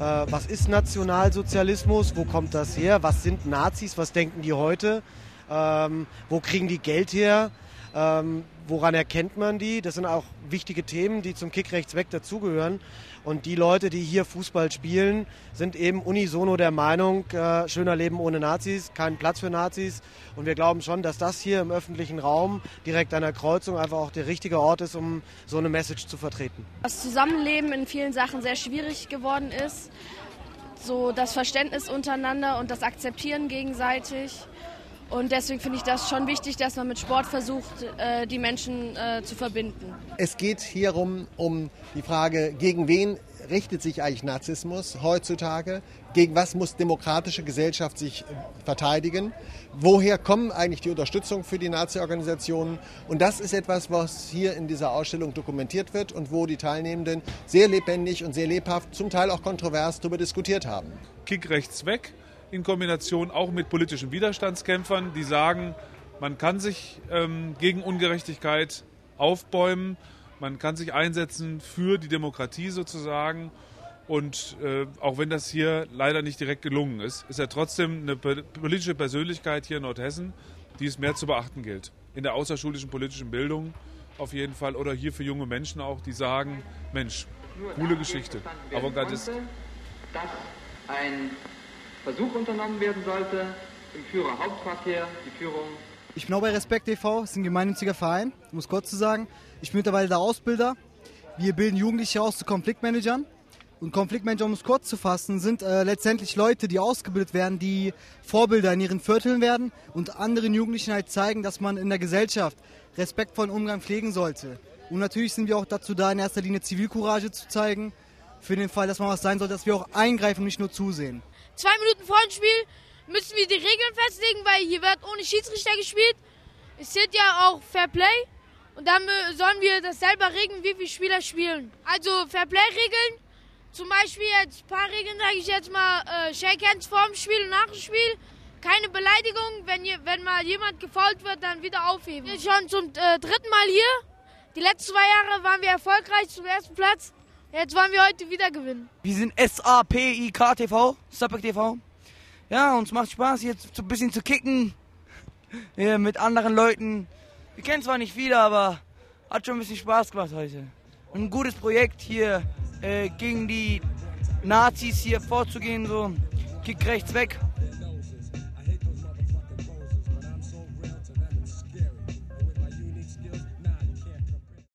was ist Nationalsozialismus, wo kommt das her, was sind Nazis, was denken die heute, ähm, wo kriegen die Geld her, ähm, woran erkennt man die? Das sind auch wichtige Themen, die zum Kick rechts weg dazugehören. Und die Leute, die hier Fußball spielen, sind eben unisono der Meinung, äh, schöner Leben ohne Nazis, kein Platz für Nazis. Und wir glauben schon, dass das hier im öffentlichen Raum direkt an der Kreuzung einfach auch der richtige Ort ist, um so eine Message zu vertreten. Das Zusammenleben in vielen Sachen sehr schwierig geworden ist. So das Verständnis untereinander und das Akzeptieren gegenseitig. Und deswegen finde ich das schon wichtig, dass man mit Sport versucht, äh, die Menschen äh, zu verbinden. Es geht hierum um die Frage, gegen wen richtet sich eigentlich Narzissmus heutzutage? Gegen was muss demokratische Gesellschaft sich verteidigen? Woher kommen eigentlich die Unterstützung für die Nazi-Organisationen? Und das ist etwas, was hier in dieser Ausstellung dokumentiert wird und wo die Teilnehmenden sehr lebendig und sehr lebhaft, zum Teil auch kontrovers darüber diskutiert haben. Kick rechts weg in Kombination auch mit politischen Widerstandskämpfern, die sagen, man kann sich ähm, gegen Ungerechtigkeit aufbäumen, man kann sich einsetzen für die Demokratie sozusagen. Und äh, auch wenn das hier leider nicht direkt gelungen ist, ist er trotzdem eine politische Persönlichkeit hier in Nordhessen, die es mehr zu beachten gilt. In der außerschulischen politischen Bildung auf jeden Fall oder hier für junge Menschen auch, die sagen, Mensch, coole Geschichte, Avantgardist. Dass ein Versuch unternommen werden sollte, im Führerhauptquartier die Führung. Ich bin auch bei Respekt e.V., ist ein gemeinnütziger Verein, um es kurz zu sagen. Ich bin mittlerweile der Ausbilder. Wir bilden Jugendliche aus zu Konfliktmanagern. Und Konfliktmanager, um es kurz zu fassen, sind äh, letztendlich Leute, die ausgebildet werden, die Vorbilder in ihren Vierteln werden und anderen Jugendlichen halt zeigen, dass man in der Gesellschaft respektvollen Umgang pflegen sollte. Und natürlich sind wir auch dazu da, in erster Linie Zivilcourage zu zeigen, für den Fall, dass man was sein soll, dass wir auch eingreifen und nicht nur zusehen zwei Minuten vor dem Spiel müssen wir die Regeln festlegen, weil hier wird ohne Schiedsrichter gespielt. Es zählt ja auch Fair Play. Und dann sollen wir das selber regeln, wie viele Spieler spielen. Also Fair Play-Regeln, zum Beispiel jetzt ein paar Regeln, sage ich jetzt mal, äh, Shake Hands vor dem Spiel und nach dem Spiel. Keine Beleidigung, wenn, wenn mal jemand gefault wird, dann wieder aufheben. Wir sind schon zum äh, dritten Mal hier. Die letzten zwei Jahre waren wir erfolgreich zum ersten Platz. Jetzt wollen wir heute wieder gewinnen. Wir sind S-A-P-I-K-TV, Subpack TV. Ja, uns macht Spaß, jetzt ein bisschen zu kicken. Ja, mit anderen Leuten. Wir kennen zwar nicht viele, aber hat schon ein bisschen Spaß gemacht heute. Ein gutes Projekt hier äh, gegen die Nazis hier vorzugehen, so. Kick rechts weg.